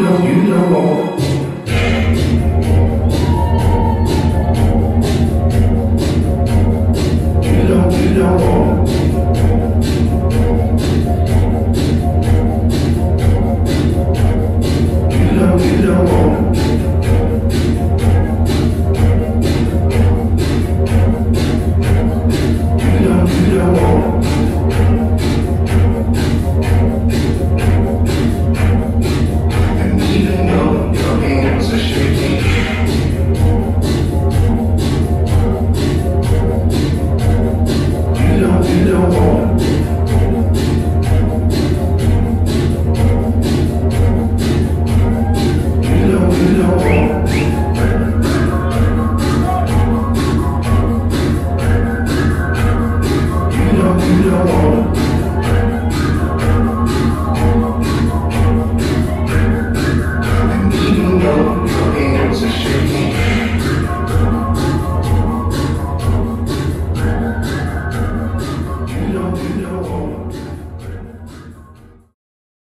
将余生包裹